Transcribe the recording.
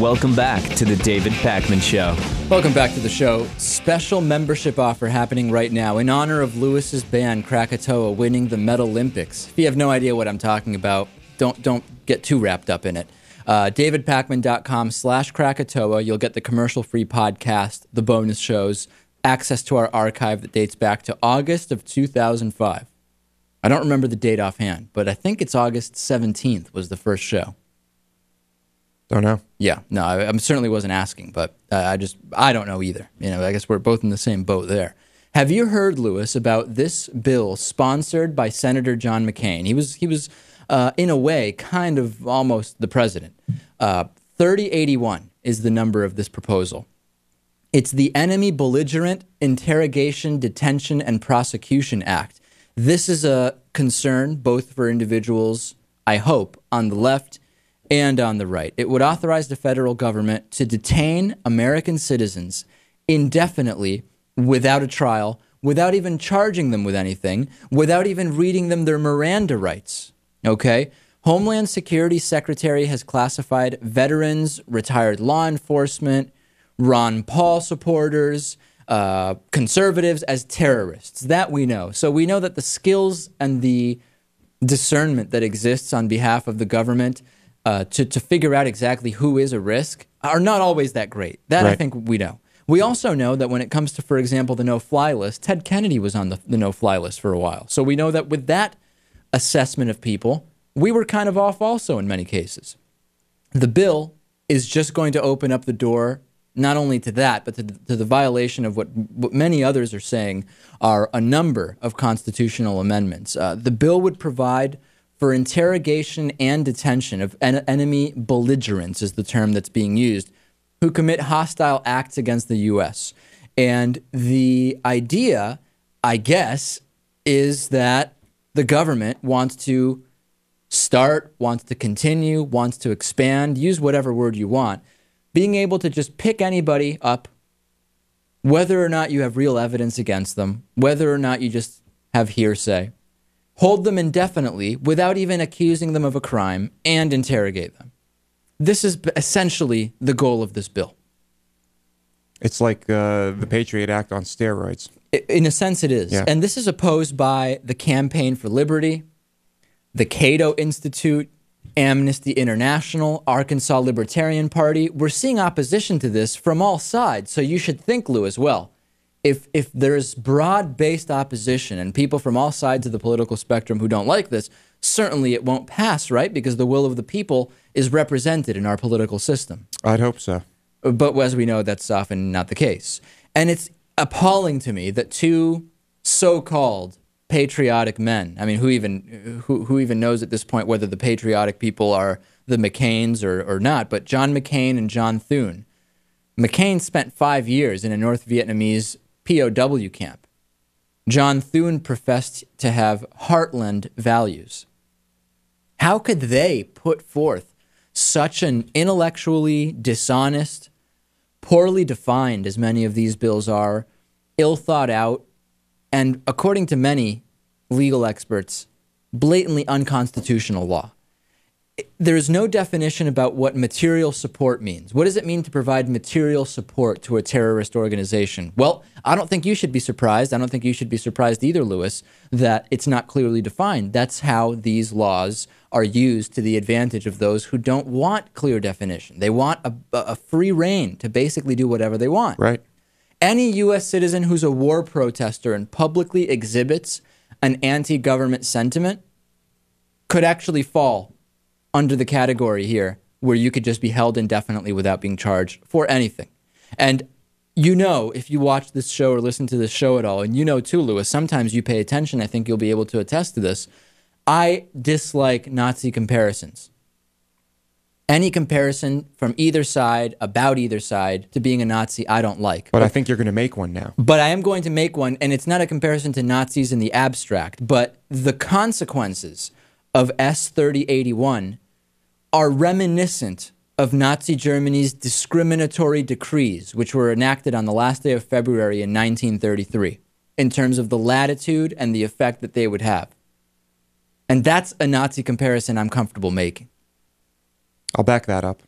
Welcome back to the David Pakman Show. Welcome back to the show. Special membership offer happening right now in honor of Louis's band Krakatoa winning the Metal Olympics. If you have no idea what I'm talking about, don't don't get too wrapped up in it. Uh, DavidPakman.com slash Krakatoa. You'll get the commercial free podcast, the bonus shows, access to our archive that dates back to August of 2005. I don't remember the date offhand, but I think it's August 17th was the first show. Don't know. Yeah, no, I, I certainly wasn't asking, but uh, I just I don't know either. You know, I guess we're both in the same boat there. Have you heard, Louis, about this bill sponsored by Senator John McCain? He was he was uh, in a way kind of almost the president. Uh, 3081 is the number of this proposal. It's the Enemy Belligerent Interrogation, Detention, and Prosecution Act. This is a concern both for individuals, I hope, on the left and on the right. It would authorize the federal government to detain American citizens indefinitely without a trial, without even charging them with anything, without even reading them their Miranda rights. Okay? Homeland Security Secretary has classified veterans, retired law enforcement, Ron Paul supporters, uh, conservatives as terrorists. That we know. So we know that the skills and the discernment that exists on behalf of the government uh, to, to figure out exactly who is a risk are not always that great. That I think we know. We also know that when it comes to, for example, the no fly list, Ted Kennedy was on the, the no fly list for a while. So we know that with that assessment of people, we were kind of off also in many cases. The bill is just going to open up the door not only to that, but to, to the violation of what, what many others are saying are a number of constitutional amendments. Uh, the bill would provide for interrogation and detention of en- enemy belligerents, is the term that's being used, who commit hostile acts against the U.S. And the idea, I guess, is that the government wants to start, wants to continue, wants to expand, use whatever word you want, being able to just pick anybody up, whether or not you have real evidence against them, whether or not you just have hearsay, hold them indefinitely without even accusing them of a crime, and interrogate them. This is essentially the goal of this bill. It's like uh, the Patriot Act on steroids. In a sense, it is. Yeah. And this is opposed by the Campaign for Liberty, the Cato Institute, Amnesty International, Arkansas Libertarian Party. We're seeing opposition to this from all sides. So you should think, Lou, as well. If, if there's broad based opposition and people from all sides of the political spectrum who don't like this, certainly it won't pass, right? Because the will of the people is represented in our political system. I'd hope so. But as we know, that's often not the case. And it's appalling to me that two so-called patriotic men, I mean, who even who, who even knows at this point whether the patriotic people are the McCains or, or not, but John McCain and John Thune. McCain spent five years in a North Vietnamese POW camp. John Thune professed to have heartland values. How could they put forth such an intellectually dishonest, poorly defined, as many of these bills are, ill thought out, and according to many legal experts, blatantly unconstitutional law? There is no definition about what material support means. What does it mean to provide material support to a terrorist organization? Well, I don't think you should be surprised. I don't think you should be surprised either, Louis, that it's not clearly defined. That's how these laws are used to the advantage of those who don't want clear definition. They want a, a free reign to basically do whatever they want. Right. Any U.S. citizen who's a war protester and publicly exhibits an anti government sentiment could actually fall under the category here where you could just be held indefinitely without being charged for anything. And you know, if you watch this show or listen to this show at all, and you know too, Louis, sometimes you pay attention. I think you'll be able to attest to this. I dislike Nazi comparisons. Any comparison from either side, about either side, to being a Nazi, I don't like. But I think you're going to make one now. But I am going to make one, and it's not a comparison to Nazis in the abstract, but the consequences of S 3081 are reminiscent of Nazi Germany's discriminatory decrees, which were enacted on the last day of February in 1933, in terms of the latitude and the effect that they would have. And that's a Nazi comparison I'm comfortable making. I'll back that up.